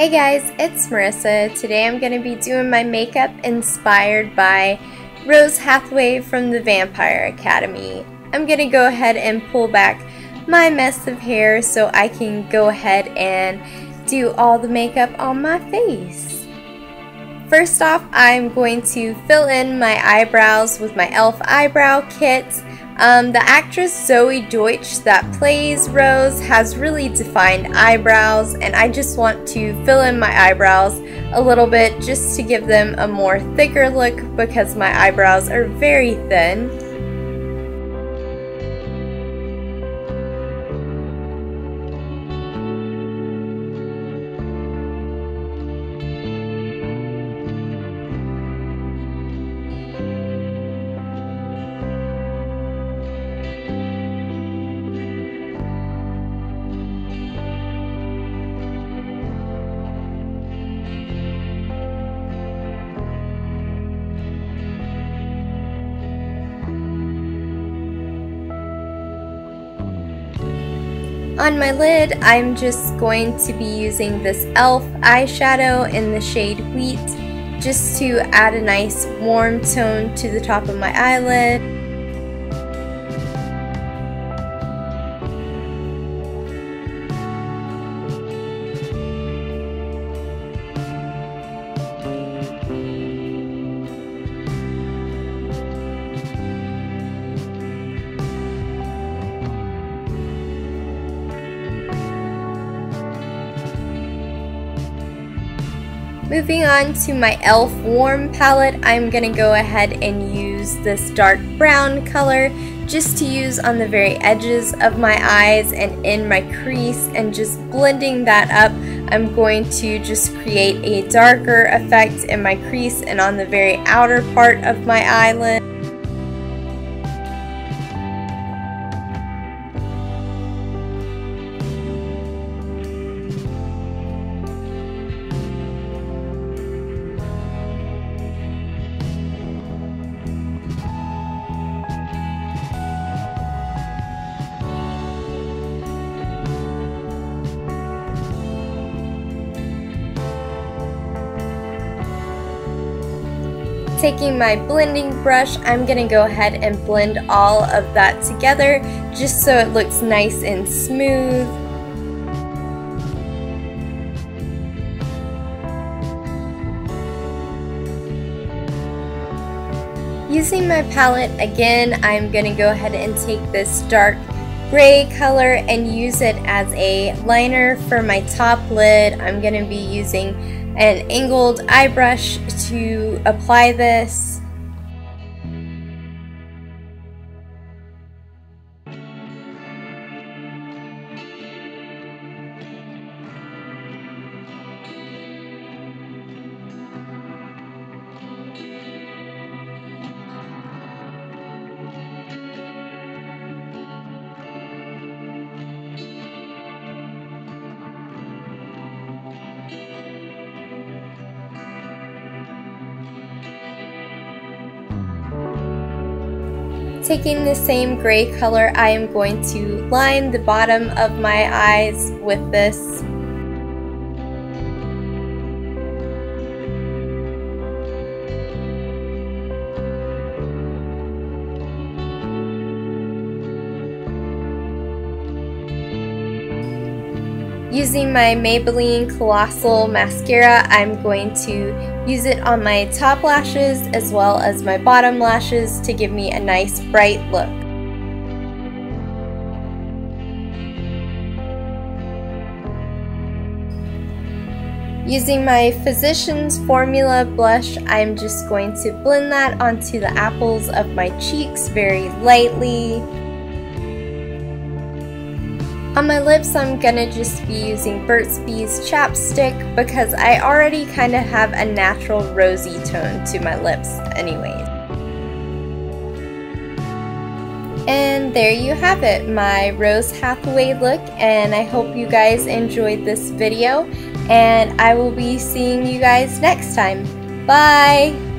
Hey guys, it's Marissa. Today I'm going to be doing my makeup inspired by Rose Hathaway from the Vampire Academy. I'm going to go ahead and pull back my mess of hair so I can go ahead and do all the makeup on my face. First off, I'm going to fill in my eyebrows with my e.l.f. eyebrow kit. Um, the actress Zoey Deutch that plays Rose has really defined eyebrows and I just want to fill in my eyebrows a little bit just to give them a more thicker look because my eyebrows are very thin. On my lid, I'm just going to be using this e.l.f. eyeshadow in the shade Wheat just to add a nice warm tone to the top of my eyelid. Moving on to my e.l.f. Warm palette, I'm going to go ahead and use this dark brown color just to use on the very edges of my eyes and in my crease and just blending that up I'm going to just create a darker effect in my crease and on the very outer part of my eyelid. Taking my blending brush, I'm going to go ahead and blend all of that together just so it looks nice and smooth. Using my palette again, I'm going to go ahead and take this dark gray color and use it as a liner for my top lid. I'm going to be using an angled eye brush to apply this Taking the same gray color, I am going to line the bottom of my eyes with this. Using my Maybelline Colossal Mascara, I'm going to use it on my top lashes as well as my bottom lashes to give me a nice bright look. Using my Physicians Formula blush, I'm just going to blend that onto the apples of my cheeks very lightly. On my lips, I'm gonna just be using Burt's Bees chapstick because I already kind of have a natural rosy tone to my lips anyways. And there you have it, my Rose Hathaway look, and I hope you guys enjoyed this video, and I will be seeing you guys next time. Bye!